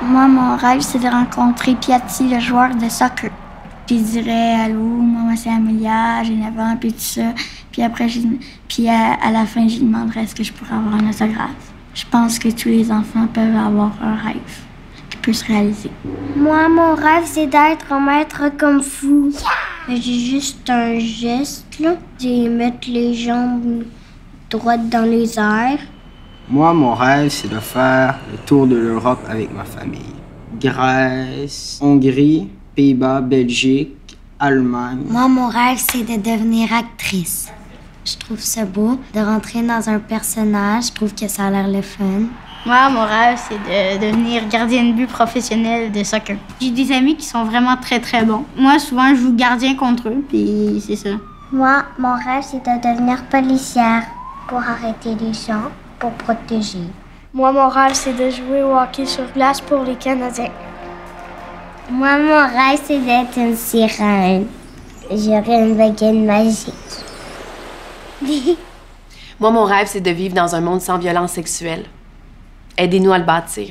Moi, mon rêve, c'est de rencontrer Piatti, le joueur de soccer. Puis je dirais Allô, moi, c'est Amelia, j'ai 9 ans, puis tout ça. Puis après, puis à, à, la fin, je lui demanderais est-ce que je pourrais avoir un autographe. Je pense que tous les enfants peuvent avoir un rêve qui peut se réaliser. Moi, mon rêve, c'est d'être un maître comme fou. J'ai juste un geste, là. C'est mettre les jambes droites dans les airs. Moi, mon rêve, c'est de faire le tour de l'Europe avec ma famille. Grèce, Hongrie, Pays-Bas, Belgique, Allemagne. Moi, mon rêve, c'est de devenir actrice. Je trouve ça beau de rentrer dans un personnage. Je trouve que ça a l'air le fun. Moi, mon rêve, c'est de devenir gardien de but professionnel de soccer. J'ai des amis qui sont vraiment très, très bons. Moi, souvent, je joue gardien contre eux, puis c'est ça. Moi, mon rêve, c'est de devenir policière pour arrêter les gens pour protéger. Moi, mon rêve, c'est de jouer au hockey sur glace pour les Canadiens. Moi, mon rêve, c'est d'être une sirène. J'aurais une baguette magique. Moi, mon rêve, c'est de vivre dans un monde sans violence sexuelle. Aidez-nous à le bâtir.